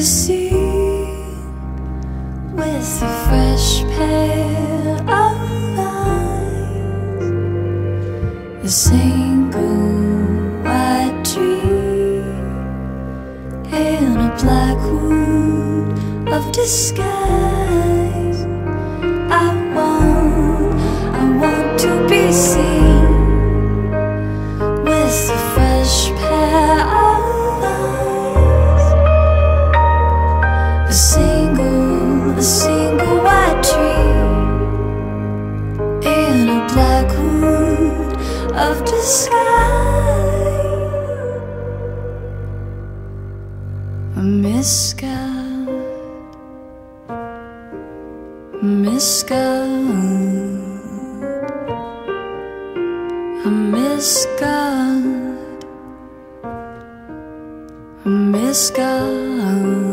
seen with a fresh pair of eyes, a single white tree in a black wood of disguise. Of disguise. A misguide, misguide. God. I miss God.